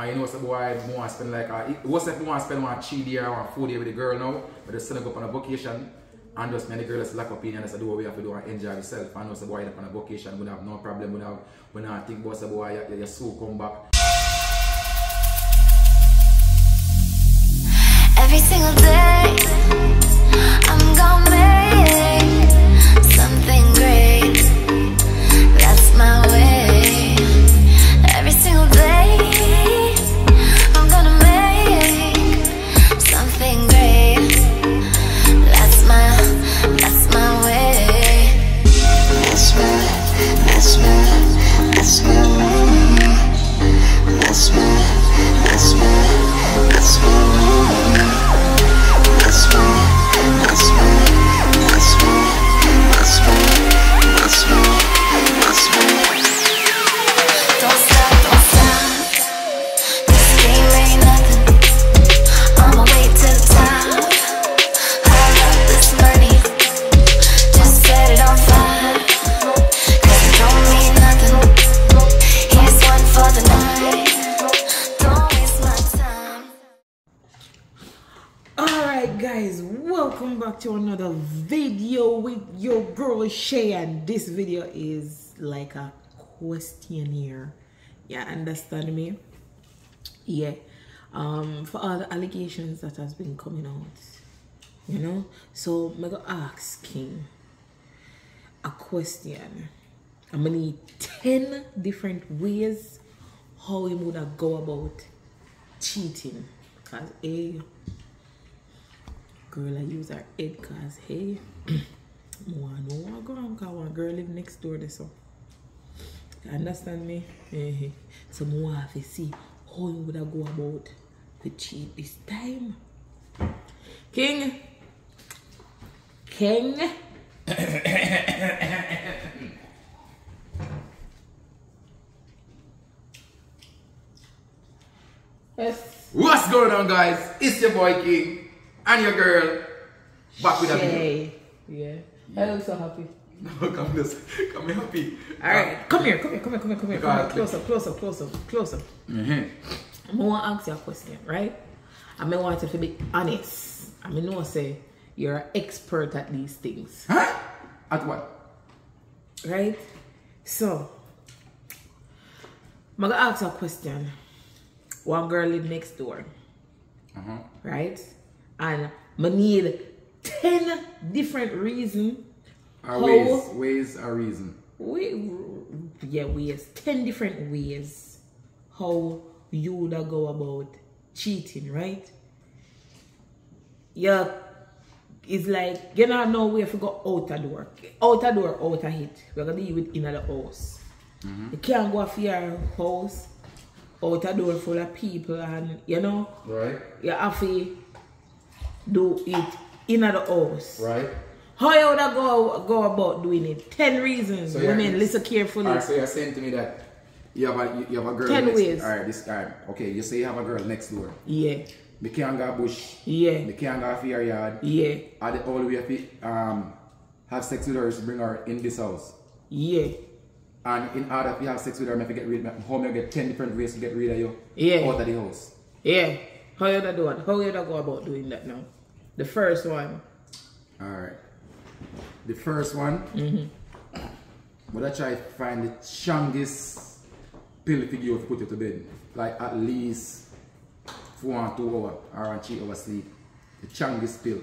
And you know some boy more spend like it was if want spend one three day or four day with the girl now, but just send go on a vacation and just many girls lock up in and just do what we have to do and enjoy yourself. And some boy up on a vacation, we have no problem, we have we not think about some boy you, you soon come back. Every single day, I'm gonna That's Shay and this video is like a questionnaire. Yeah, understand me? Yeah. Um for all the allegations that has been coming out. You know? So I'm gonna ask King a question. I'm gonna need 10 different ways how he would have go about cheating. Cause A girl I use her head cause hey no one go on cause one girl live next door there so. Understand me? Eh, so more have to see how you would have go about the cheat this time. King. King. Yes. What's going on guys? It's your boy King and your girl back with a video. Shay. Yeah I look so happy come this, come here happy. all right come here come here come here come here come here, come here. Close up close up close up close up Mm-hmm. I want to ask you a question, right? I may want you to be honest. I mean, no say you're an expert at these things, Huh? At what? right? So, I'm gonna ask you a question. One girl live next door, Uh-huh. right? And I need 10 different reasons. Our How- ways, ways are reason. We, yeah, ways. 10 different ways how you would go about cheating, right? Yeah, it's like you know where to go out of door. Out of door, out of hit. We're gonna deal with in the house. Mm-hmm. You can't go off your house, out a door full of people, and you know, Right? you have to do it in the house. Right? How you would go go about doing it? Ten reasons. So Women, listen carefully. Alright, so you're saying to me that you have a you, have a girl Ten next ways. Alright, this alright. Okay, you say you have a girl next door. Yeah, Me can't go bush. yeah, Me can't go for your yard. yeah, Are the only way to um have sex with her is to bring her in this house. yeah, And in order to have sex with her, I have to get rid of home you get ten different ways to get rid of you Yeah. out of the house. yeah. How you do it? How you go about doing that now? The first one. Alright. The first one, mm-hmm. but I try to find the strongest pill figure you to put you to bed. Like at least four and two hours or three hours sleep. The strongest pill.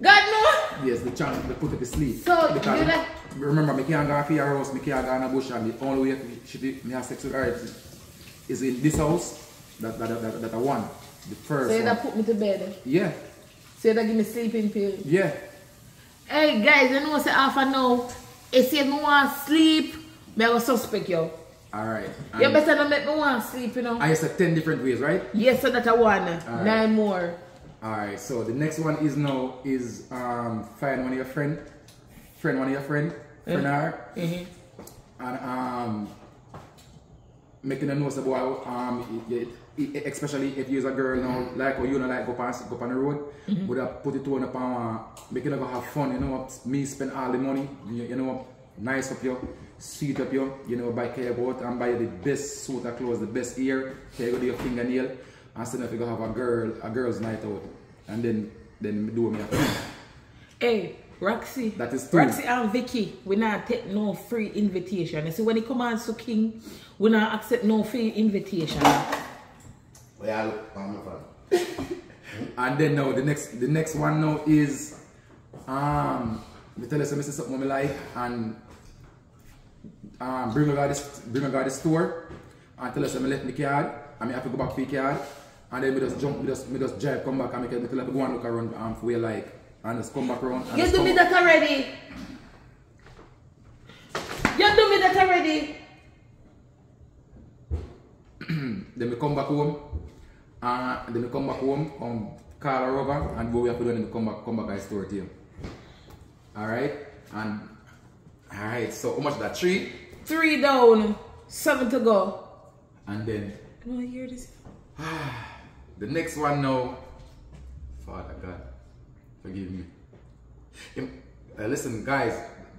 God no. Yes, the chance to put you to sleep. So, because you like- remember, me can't go for your house, me can't go in a bush, and the only way to she me have sex with her is- in this house. That that that, that, I want. The first So you da put me to bed. Yeah, So you da give me sleeping pill. yeah. Hey guys, you know say half an hour. If you want sleep, me I go suspect you. Alright. You better not make me want sleep, you know. I said ten different ways, right? Yes, so that I want Alright. nine more. Alright, so the next one is now is um find one of your friend, friend one of your friend, friend her, Mhm. and um making a know about um y- y- especially if you're a girl now like or you know like go past go on the road, would have put it on upon uh, making them go have fun, you know what me spend all the money, you, you know nice up you sweet up you, you know, buy care out and buy the best suit of clothes, the best ear, care go do your fingernail, and send if you go have a girl, a girl's night out. And then then do me a Hey, Roxy. That is true. Roxy and Vicky, we not take no free invitation. You see, when it comes to King, we not accept no free invitation. Well, I'm a fan. And then now the next the next one now is um me tell you some say something me like and um bring a guy this bring a guy the store and tell us me left my card and me have to go back for the card and then me just jump we just, me just drive come back and me tell me tell her to go and look around um for where like and just come back around and You just do come me that already. You do me that already. Then we come back home. Uh, then we come back home, come call her over, and what we have to do, then we come back, come back and store it you. Alright? And, alright, so how much is that? Three? Three down, seven to go. And then, No, hear this? the next one now, Father God, forgive me. Uh, listen, guys,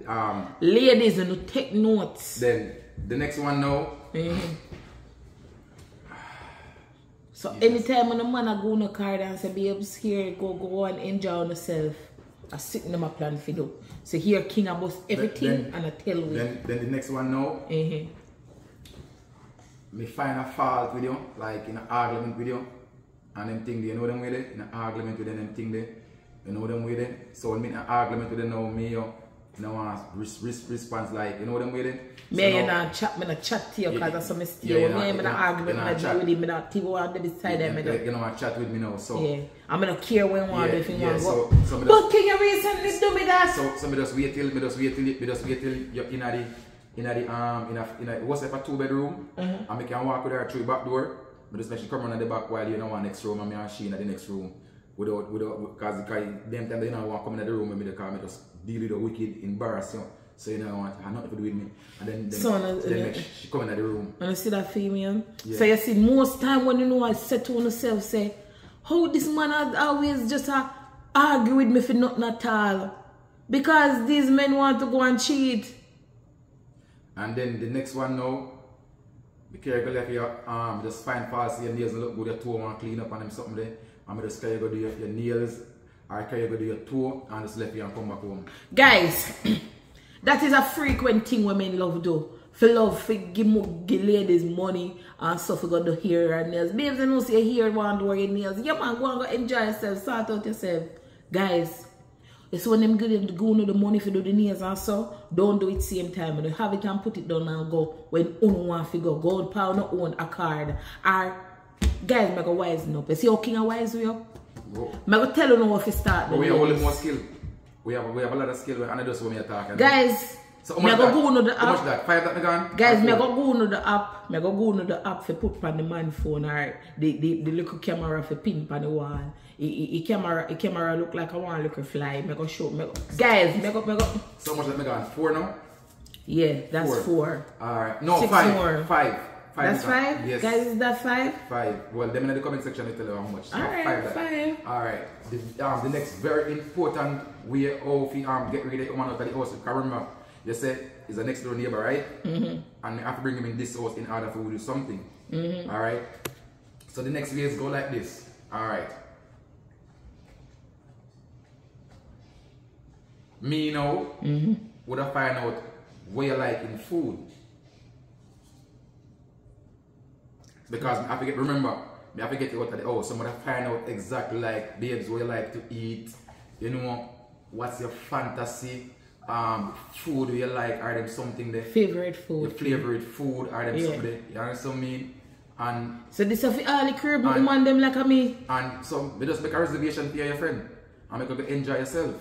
um, Ladies, and take notes. then the next one now, Mhm. So anytime when a man a go in a car and say, babes, here, go, go and enjoy on yourself. I sit in my plan for you. So here, King, I bust everything then- and I tell you. then, then the next one now, Mhm. me find a fault with you, like in an argument with you, and them thing there, you know them with it, in an argument with them, them thing there, you know them with it. So when me in an argument with them now, me you, you know, want res- res- response like, you know what them with it. Me so you now- not chat, me not chat to you because Yeah, that's some yeah, yeah, Me you me not- not- argument, me not deal with him, me not think what the side you, them me you, you know, want chat with me now, so. Yeah, I'm gonna care when one Yeah, if you yeah, want to so- so me But King, you recently do me that. So, so me just wait till, me just wait till, me just wait till you're in the, in the, um, in a, in a, what's it, a two bedroom, Mm-hmm. and me can walk with her through the back door, me just make she come around the back while you know one next room, and me and she in the next room, without, without, because, because them time they don't want to come in the room with me, they call me just deal with the wicked, embarrass you, so you know, I want, have nothing to do with me, and then, then, So, then she, come in the room, And you see that female? Yeah. So you see, most time when you know I say to yourself, say, how this man has always just uh, argue with me for nothing at all. Because these men want to go and cheat. and then the next one now, be careful if you um just find false your nails look good, your toe want clean up on them something there. And me just go do your, your nails or carry you go do your toe and just left you and come back home. Guys, that is a frequent thing women love do. For love, for give, give ladies money and stuff for go do hair and nails. You know, say hair to wear your nails. Yeah, man, go and go enjoy yourself, sort out yourself. Guys, it's when them give them the go the money for do the nails and so, don't do it same time. And have it and put it down and go when uno want to go. Go and pound no own a card. Or, guys, make a wise up. You see how king a wise up? Go. I'm going to tell you now if you start. But we have only more skill. We have we have a lot of skill and I just want me to talk. Guys, so how me much go that? go on the How much app. that? Five that me gone? Guys, me go go on the app. Me go go on the app for put on the man phone or the, the, the little camera for pin on the wall. The, camera the camera look like I want a fly. Me go show me go. Guys, me go me go. So much that me gone? Four now? Yeah, that's Four. four. Alright. No, Six five. more. Five. Five That's five. Yes. Guys, is that five? Five. Well, them in the comment section will tell you how much. So Alright, that. five. Alright. The, um, the next very important way of um, get rid of the woman out of the house. Remember, you said is the next door neighbor, right? Mm-hmm. And you have to bring him in this house in order for you to do something. Mm-hmm. Alright. So the next way is go like this. Alright. Me now would have find out what you like in food. Because I forget, remember, I forget to out of the house. Somebody find out exactly like, babes, what you like to eat. You know, what's your fantasy um, food you like? Are them something there? Favorite Your food. favorite food? Are them Yeah. something there? You understand what I mean? And So this is all the crib And- woman them like a me. and so we just make a reservation for your friend. And make you go enjoy yourself.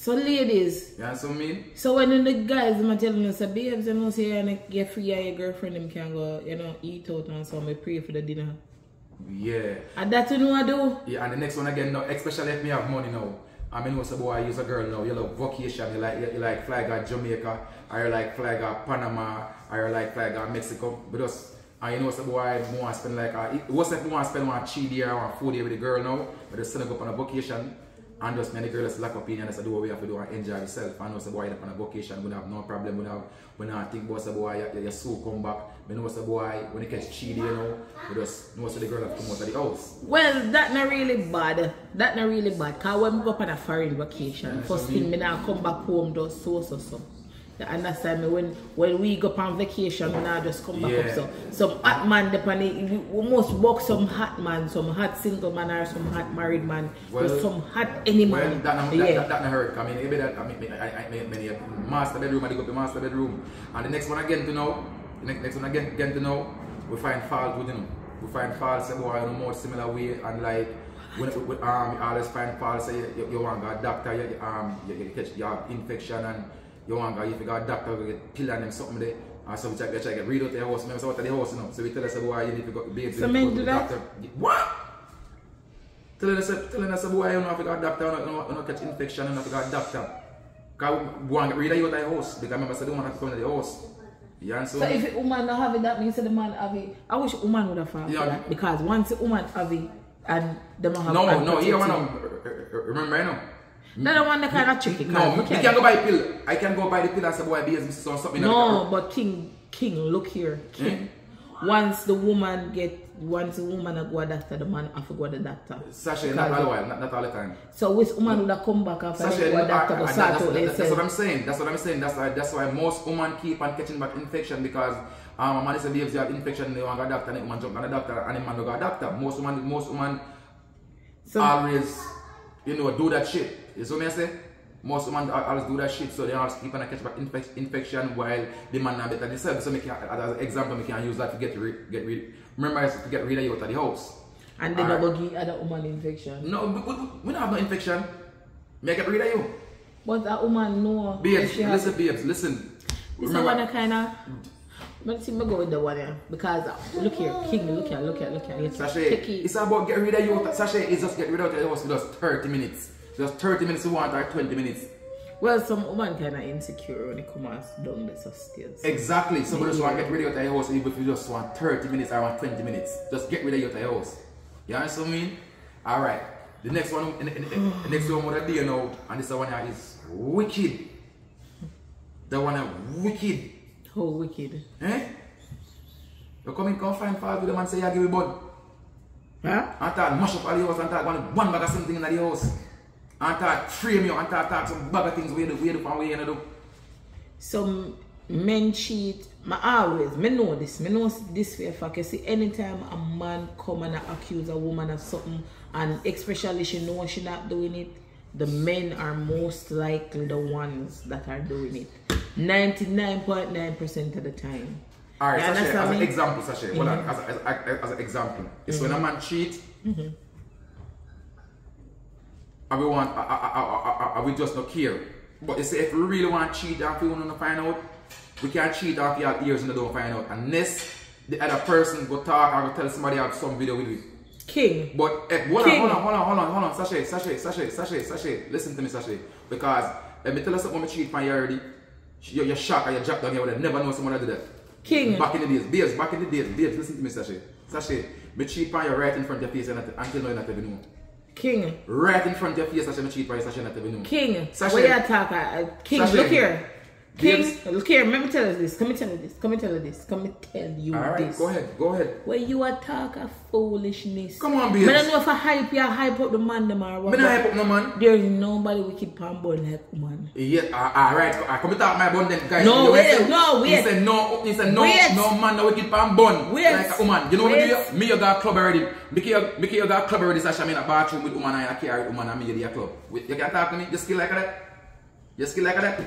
So ladies, what I mean? So when the guys them a telling us, say, babes, you know, say you get free and your girlfriend them can go, you know, eat out and so me pray for the dinner. Yeah. And that you know I do. Yeah, and the next one again now, especially if me have money now. I mean, what's a boy, use a girl now, you love vacation, you like, you, you like fly go Jamaica, or you like fly go Panama, or you like fly go Mexico. Because, and you know what's a boy, want to spend like, it- what's if you want to spend one three day or one four day with the girl now, but just send her go on a vacation, And just many girls lack in and just do what we have to do and enjoy yourself. And know say boy up on a vacation, we don't have no problem, we don't have when not think about say boy your, your soul come back. We know say boy when it catch cheaty, you know, we just know the girl have come out of the house. Well, that not really bad. That not really bad. Cause when we go on a foreign vacation, Yeah, first so thing me- now come back home just so so so. You understand me? When when we go on vacation, we now just come back Yeah. up so. Some hot man depend we we must walk some hot man, some hot single man or some hot married man, Well- or some hot any Well, man. that, that, yeah. that, that, not hurt. I mean, maybe that, I mean, I, I, I, many master bedroom, I go to master bedroom. And the next one again to know, the next, next one again, again to know, we find fault with them. We find fault, say, boy, in a more similar way. And like, when, when um, you always find fault, say, you, you, you want to go doctor, you, you, um, you, you catch your infection and you want to go, if you go to a doctor, you get pill and them something there. And so we we try to get rid of the house. Remember, so what the house, you know. So we tell us, boy, you need to go, babes, So you need men to go do to the that? doctor. What? Telling us, telling us, boy, you know, if you got a doctor, you know, you know, catch infection, you know, if you got a doctor. Because we want to get rid of you out of the house. Because remember, so the woman have to come to the house. You understand? So if a woman not have it, that means the man have it. I wish woman would have found Yeah. that because once a woman have it and them have no, no, protect one it. now. Remember, you know? That the one that kind of tricky. No, we we can go buy a pill. I can go buy the pill and say, boy, BS, Mrs. or something. No, but King, King, look here, King. Once the woman get, once the woman a go a doctor, the man have to go to the doctor. Sasha, not all the while, not, not all the time. So which woman would have come back after Sasha, they go a I- doctor I- to that's, that's, that's what I'm saying. That's what I'm saying. That's why that's why most women keep on catching back infection because um, a man is a babes, you have infection, they want to go to doctor, and the woman jump on the doctor, and the man go to doctor. Most women, most women So always, you know, do that shit. You see what I say? Most women al- always do that shit, so they always keep on catch back infec- infection while the man not better themselves. So, me can, as an example, we can use that to get rid, get rid. Remember, it's to get rid of you out of the house. and then go give other woman infection. No, we, we, we don't have no infection. Me I get rid of you. But that woman know Babes, she has listen, babes, listen. One that kind of. But see, me go with the one here because uh, look here, King, look here, look here, look here. It's Sashay, tricky. it's about get rid of you. Sashay is just get rid of your house for just 30 minutes. Just 30 minutes you want or 20 minutes. Well, some woman kind of insecure when it comes down the skills. Exactly. So just want to get rid of your house even if you just want 30 minutes or want 20 minutes. Just get rid of your house. You understand what I mean? Alright. The next one, the, the, the next one what I do you know, and this one here is wicked. The one is wicked. How wicked. Eh? You come in, come find fault with them and say, yeah, give me bun. Huh? And start mash up all the house and start one, one bag of something in the house. And start frame you and start talk some bag of things we do, we do and we do. Some men cheat. I always, me know this. Me know this for a fact. You see, anytime a man come and accuse a woman of something, and especially she know she not doing it, the men are most likely the ones that are doing it. 99.9% of the time. Alright, You Sashay, understand as an example, Sashay, hold on, mm-hmm. as, a, as, as an example. It's mm-hmm. when a man cheat, mm-hmm. and we want, I, I, I, I, I, we just not care. But you say if we really want to cheat and we want to find out, we can't cheat after your ears and don't find out. Unless the other person go talk or go tell somebody have some video with it. King. But eh, hold on, King. hold on, hold on, hold on, hold on, Sashay, Sashay, Sashay, Sashay, Sashay, listen to me, Sashay. Because let me tell you something, when I cheat on you already, you're, you're shocked or you're dropped down here, would never know someone that did that. King. Back in the days, babes, back in the days, babes, listen to me, Sashay. Sashay, me cheat on you right in front of your face and until now you not even know. King. Right in front of your face, Sashay, me cheat on you, Sashay, not even know. King. Sashay. What you talk? Uh, King, Sashay. look here. King, look here. Let me tell you this. Come me tell you this. Come me tell you this. Come me tell you Alright, this. go ahead, go ahead. When you are talk of foolishness. Come on, Me don't know if I hype you, hype up the man them or what. Not hype up no man. There is nobody wicked pan born like woman. Yeah, uh, alright, I come to talk my bun then, guys. No, wait, say- no, He said no, he said no, Wait. no man, no wicked pan bun. Wait. Like a woman. You know what Wait. me do? Me you got club already. You, me you got club already, Sasha. Me in a bathroom with woman and I carry woman and me you the club. You can talk to me? You skill like that? You skill like that?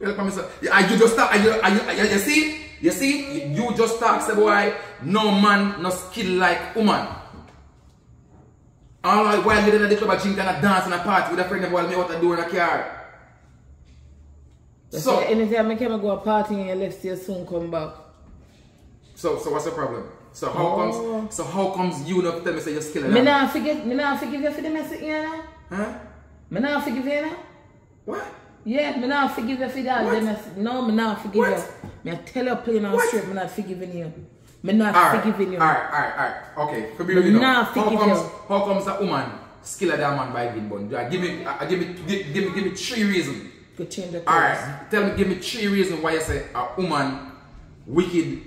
Well, come sir. Yeah, and you just talk, and you, and you, you, you see? You see? You, just talk, say boy, no man, no skill like woman. All right, while you're in the club, I drink and I dance and I party with a friend of while me out the door in a car. So, So, anytime I come go a party and you left you soon come back. so, so what's the problem? So how Oh. comes, so how comes you not tell me say you're skill Me not forget, me not forgive you for the message, you know? Huh? Me not forgive you, you know? What? Yeah, me not forgive you for that. What? No, me not forgive What? you. Me I tell you plain and straight, me not forgiving you. Me not Alright, forgiving you. alright, alright, alright. Okay, for me, Me you know, nah how comes, you. how comes a woman skill that man by bun. Uh, Give me, uh, give me, give, give me, give me three reasons. Could change the All clothes. right, tell me, give me three reasons why you say a woman wicked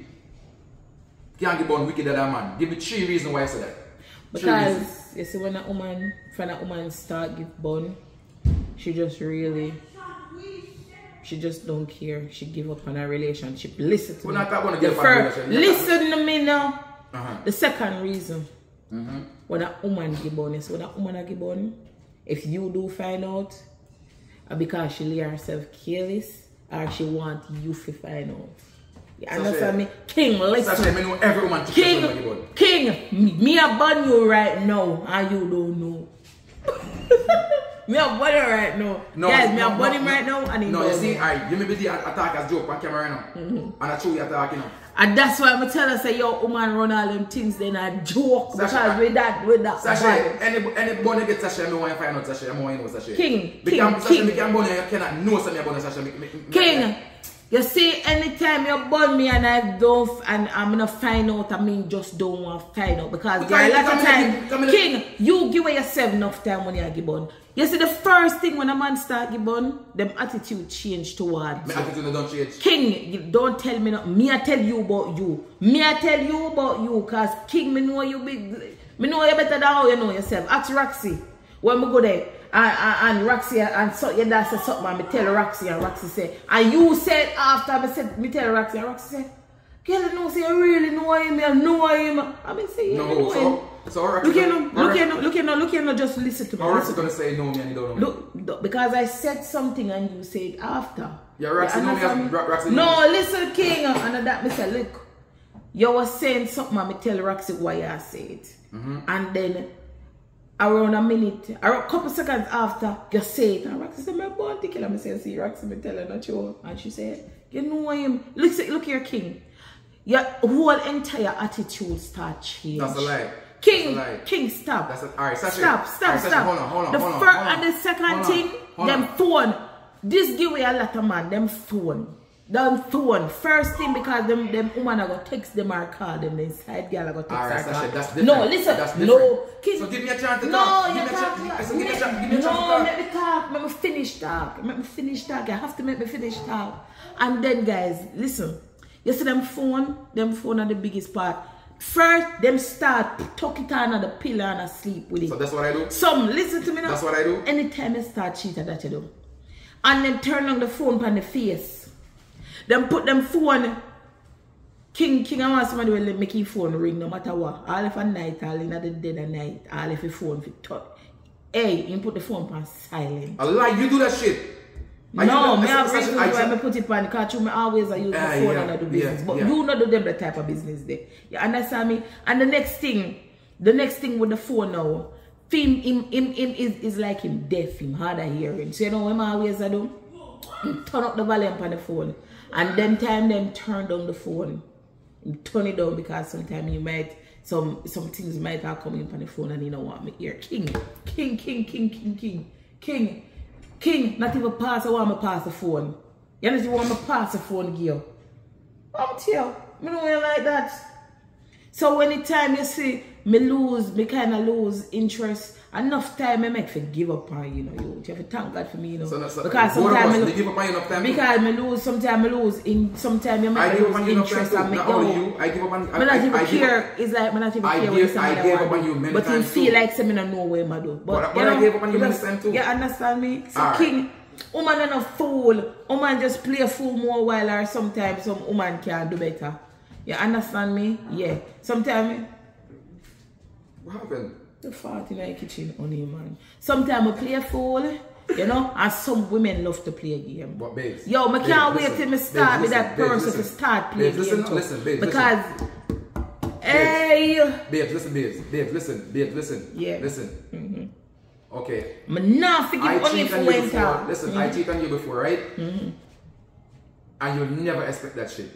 can't give bun wicked than a man. Give me three reasons why you say that. Because you see when a woman when a woman start give bun, she just really she just don't care. She give up on a relationship. Listen to We're me. not about The give up on relationship. listen to me now. Uh-huh. The second reason when a woman give is when a woman a give bun, if you do find out, uh, because she lay herself careless or she want you to find out. You Sasha, understand me? King, listen. Sasha, I know every woman to King. King, me a bun you right now, and you don't know. me a you right now. No, Guys, me a no, him no. right now, and he No, you see, alright, you maybe the attack as joke on camera right now. Mm-hmm. And I show you attack, you know. And that's why I'm tell her say yo woman run all them things then a joke Sasha, because with that with that Sasha, any any bun you get Sasha, I want to find out Sasha, I want to know Sasha. King, Because king, Sasha, king. me can bun you, cannot know something about Sasha. Me- me- me- King, you see, anytime you burn me and I don't, and I'm gonna find out, I mean, just don't want to find out because there are a lot of time. the- come in King, you give away yourself enough time when you give bun. You see, the first thing when a man start give them attitude change towards My attitude don't change. King, you don't tell me no. Me I tell you about you. Me I tell you about you, cause King, me know you big. Me know you better than how you know yourself. Ask Roxy. When we go there, and, and, and Roxy and so your dad said something, and me tell Roxy, and Roxy say, and you said after me said, me tell Roxy, and Roxy say, girl, know, say you really know him, you know him. I mean, say, yeah, you No, know him. so, so Roxy Look gonna- no, look here, no, look here, no, look here, no, just listen to me. Roxy gonna say no me and you don't know me. Look, because I said something and you said after. Yeah, Roxy You know me as- understand Ro- Roxy No, listen, King. And that me say, look, you was saying something and me tell Roxy why I say it. Mm-hmm. And then around a minute, a couple seconds after, you say it. And Roxy said, my born to kill him. I say, see, Roxy, me tell her not you. And she said, you know him. Look, look here, King. Your whole entire attitude start change. That's a lie. King, That's a lie. King, stop. That's a- alright, Sasha. Stop, stop, Alright, Sasha, stop. hold on, hold on, the hold on, first hold on. and the second Hold on, thing, hold them on. phone. This give away a lot of man, them phone. Them phone. First thing because them them woman are gonna text them or call them, the inside girl are gonna text Alright, her. Sasha, that's different. No, listen. That's no, different. So give me a chance to no, talk. you Give me talk chance- like- I said give me a chance- give me a chance No, talk. let me talk. Let me finish talk. Let me finish talk. You have to make me finish talk. And then, guys, listen. You see them phone? Them phone are the biggest part. First, them start tuck it on the pillow and sleep with it. So that's what I do. Some listen to me now. That's what I do. Anytime you start cheating, that you do. And then turn on the phone on the face. Then put them phone. King, King, I want somebody will let make your phone ring no matter what. All if a night, all in the dead of night, all if your phone fit touch. Hey, you put the phone on silent. A lie, you do that shit. No, me have reasons I why said- put it on because me always I use Ah, my phone yeah, and I do yeah, business. but yeah. you not do them the type of business there. You understand me? And the next thing, the next thing with the phone now, him, him, him, him is, is like him deaf, him hard of hearing. So you know what I always I do? Turn up the volume on the phone. And then time them turn down the phone. Turn it down because sometimes you might some some things might have come in on the phone and you don't want me hear. King, king, king, king, king, king, king, king, not even pass, I want me pass the phone. You know, you want me pass the phone you. I'm tell know you like that. So anytime you see me lose, me kind of lose interest, enough time I make for give up on you know you. You have to thank God for me, you know. So, so because sometimes us, me they lo- give up on you enough time. because me lose, sometimes I lose in sometimes you make I give up on lose you enough time interest and make Not only you, I give up on. I, I, I give up- care. It's like not even I care give- when somebody I gave up on you many But you feel like me not know where I do. But, But- you but I know, gave up on you many times too. You understand me? So king, woman and a fool. Woman just play a fool more while or sometimes some woman can do better. You understand me? Yeah. Sometimes What happened? The fart in the kitchen on you man. Sometimes I play a fool, you know, and some women love to play a game. What, babes? Yo, I Babes, can't wait listen. till me start Babes, with that listen. person Babes, to start playing Babes, listen, game too. listen, babes, because hey Babes, listen, babes. Babes, listen. Babes, listen. Yeah. Listen. Mm-hmm. Okay. I'm not forgive only for you when before. Listen, I mm-hmm. cheat on you before, right? Mm-hmm. And you'll never expect that shit.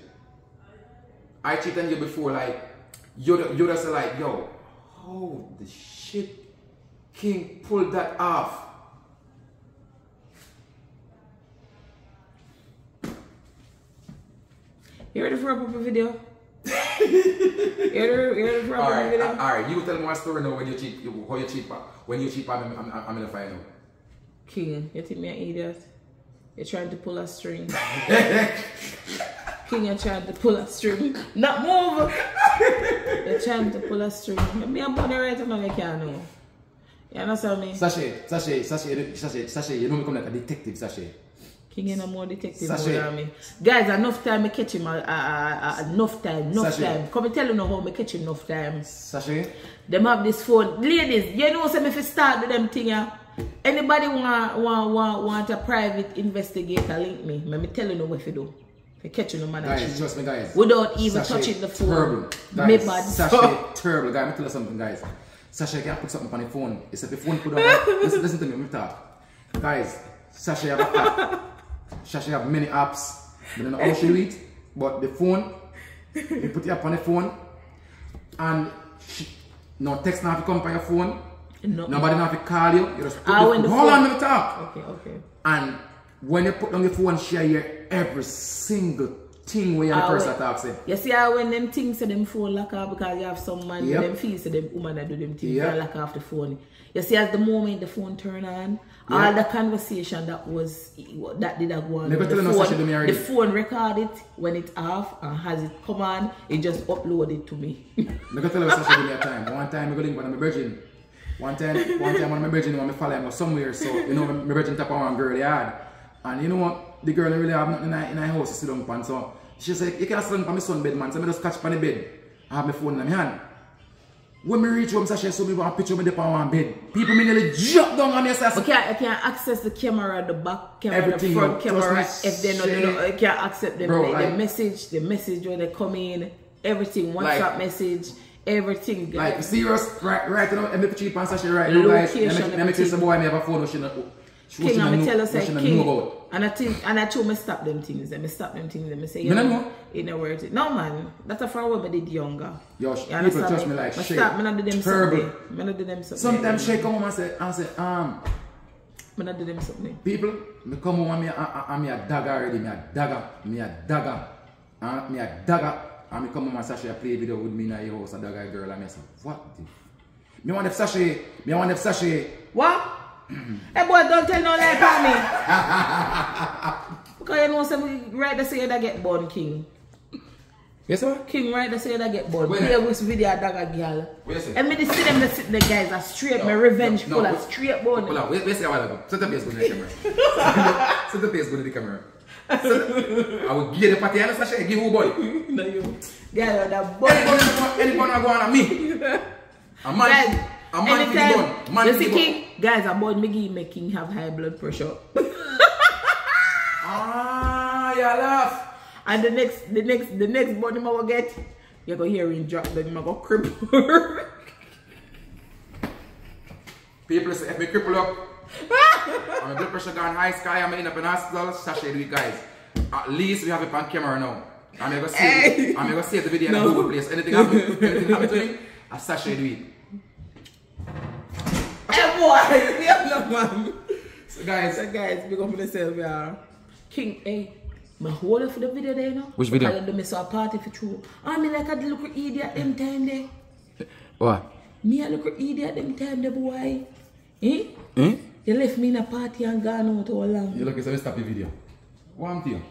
I cheat on you before, like you're you're just like, yo, how the shit King pulled that off. You ready for a proper video? You're the, you're the problem Alright, with uh, alright. You tell me what story now when you cheat. You, how you cheat? pa- When you cheat, I'm, I'm, I'm gonna find out. King, you think me an idiot? You're trying to pull a string. King, you're trying to pull a string. Not move! you're trying to pull a string. Me and Bonnie right now, you can't know. You understand me? Sashay, Sashay, Sashay, Sashay, Sashay. You know me come like a detective, Sashay. King ain't no more detective more than me. Guys, enough time I catch him. Uh, uh, uh, enough time, enough Sashay. time. Come and tell you know how I catch him enough time. Sashay. Them have this phone. Ladies, you know say me fi start with them thing yeah? Anybody want want want want a private investigator link me. Me me tell you know what to do. Fi catch you no Guys, trust me, guys. Without even Sashay touching the phone. Terrible. Guys, bad. Sashay, terrible. Guys, let me tell you something, guys. Sashay can't put something on the phone. It's if the phone put on. listen, listen to me, let me talk. Guys, Sashay have a app. Sashay have many apps. I don't know how she do it, but the phone, you put it up on the phone, and she, no text now have to come by your phone. No. Nobody now have to call you. You just put Ah, the, the hold phone- on, let me talk. Okay, okay. And when you put down the phone, she hear every single thing where the Ah, person talks. eh. You see how when them things say them phone lock off because you have some man Yep. them feel say them woman that do them things Yep. lock off the phone. You see as the moment the phone turn on, Yep. all the conversation that was that did that go on. Never the, tell them no phone, the phone record it when it's off and has it come on, it just upload it to me. Gonna tell what Sasha me a time. One time I go link one of my virgin. One time, one time one of my virgin when I follow him somewhere, so you know my virgin tap on one girl yard. And you know what? The girl really have nothing in her, in her house to sit down pan. So she say, you can't sit down on my son bed man. So I just catch on the bed. I have my phone in my hand. When me reach home, Sasha saw me want a picture of me up on one bed. People me nearly jump down on me, Sasha. Okay, I can access the camera, the back camera, Everything, the front. Camera. me, If they not, you know, I can accept them. Bro, the, like- the message, the message when they come in, everything, Like- WhatsApp message, everything. guys. Like serious, right, right now, I'm cheap and Sasha right now, guys. Let me, let me tell you some boy me have a phone, she not, she King, I'm tell know, like not King, know. And I think, and I told me stop them things. Let me stop them things. Let me say, you know. it not worth it. No man, that's a far when I did younger. Yo, You people understand trust me like shit. stop, me not do them Terrible. something. Me not do them something. Sometimes she come home and say, and say, um, Me not do them something. people, me come home and me, and, and me a dagger already, me a dagger, me a dagger, and me a dagger, and me come home and Sasha play video with me in the house, a dagger girl, and me say, what the? Me want if Sasha, me want if Sasha, What? Hey boy, don't tell no lie about me. because you know some right they say that get born king. yes sir? King right they say that get born. Where? Play with video that a girl. Where you say? And me just see them they sit the guys are straight, my revenge full of straight bone. Hold on, wait, wait, say a while ago. Set the face in the camera. Set the face good in the camera. I will give you the party, and Sasha, give you boy. No, you. Girl, that boy. Anybody, go on at me? A man, a man for the anytime. Man you for see the. King, guys, about me give make King have high blood pressure. Ah, you laugh. and the next, the next, the next body I will get, you go hear him drop, then I go cripple. People say, if me cripple up, my blood pressure gone high sky, I'm in up in hospital, Sasha do it, guys. At least we have it on camera now. I'm gonna save Hey. I'm gonna save the video No. in the Google place. Anything happen, anything happen to me, a Sasha do it. Hey boy, yeah, no man. So guys, So guys, big up for yourself, yeah. King, hey, my whole up for the video there, you know. Which video? Because I miss a party for true. I mean, like a little idiot them time there. what? Me a little idiot them time there, boy. Eh? Eh? You left me in a party and gone out all long. You look, so me stop the video. One thing.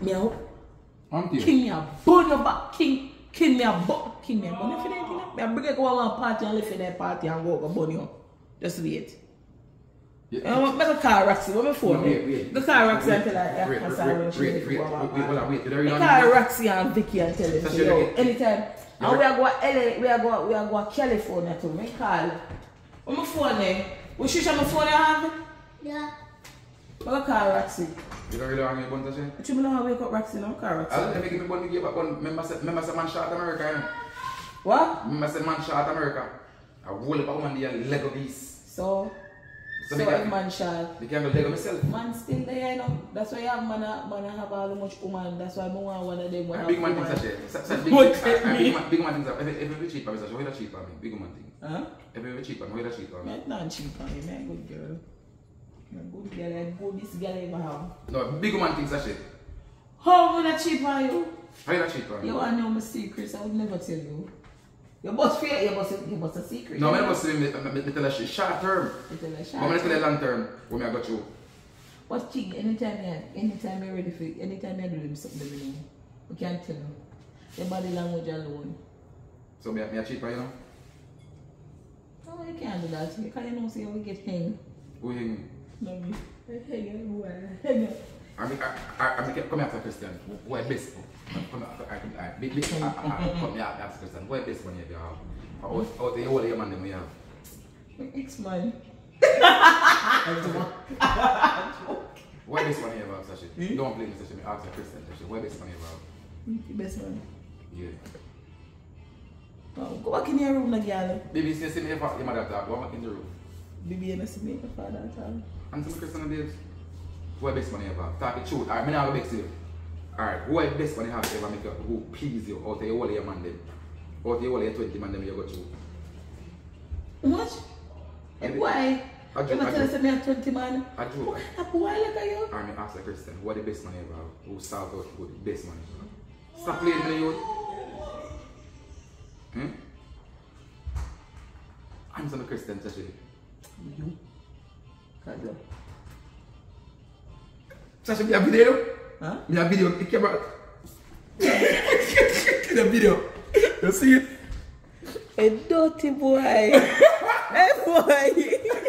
Me a One thing. king me a burn your back, king. King me a burn. King me a burn you for that, you know. Ah. Me a bring you go on party and live in that party and go go burn you. Just wait. Yeah. I want make a car Roxy. What my phone? No, wait, wait. The car Roxy and tell her, Wait, yeah, wait, I'm sorry when wait, she wait, make wait, it go wait, on wait, hold on, wait. You don't The know car the- Roxy and Vicky and tell them, That's say, your- yo, anytime. You're And we right. are going LA, we are going, we are going California to me call. What my phone there? What should my phone there have? Yeah. What a car Roxy? You don't really want me to bun Sasha? What you mean I wake up Roxy no car Roxy? I'll never give me one give back one. Remember, say, say man shot America, you know? What? Remember, say man shot America. I roll up a woman there, Lego piece. So, So so if can, man shot. they go Lego myself. Man still there, you know. That's why you have man, man have all much woman. That's why I want one of them. when A have big man woman. thing, Sasha. Sa- sa- big- What a- a tell? Big man, big man things. If if you cheat for me, Sasha, why you cheat for me? Big man thing. Huh? If you cheat for me, why you cheat for me? Man, not cheap on you, man. Good girl. You're a good girl. and good this girl ever have. No, big man thing, Sasha. How would I cheap on you? How you that cheat on? You want to know my secrets? I would never tell you. You must fear. You must. You must a secret. No, I never say me, me, me tell her short term. You tell her, But "Shy." when I tell her long term, when I got you. But Ching, anytime you, anytime you're ready for, anytime you do them something, me know. You can't tell them. Your body language alone. So me, me I cheat on you know? No, you can't do that. You can't know, say we get hang. Who hang? No, me. Hang on, boy. Hang on. I mean, I, I, I mean, come here Christian. Who are best? Come here come here Christian. Who are best one you have? Or, or the whole your man them we have? Ex-man. Who are best one you have, Sashi? Hmm? Don't blame me, Sashi. Me ask you Christian, Sashi. Who are best one you have? Best man. Yeah. Oh, go back in your room, girl. Baby, you see me if your mother talk, go back in the room. Baby, you know, see me, your father at all. Answer me Christian babes. Who are best one you have? Talk the truth. Alright, me back to you. Alright, who are the best one you have ever make you, who please you out of your whole your man them? Out of your whole your 20 man them you go through? What? And why? I You joke, not I tell us me a 20 man? I joke. A boy like a you? Me ask the Christian, who are the best you ever? Who start out good, best man? Stop playing me, you. Hmm? Answer me Christian, Sashi. You. Sa se mi a video? Ha? Mi a video. It came out. In a video. You see it? E a dirty boy. a e boy.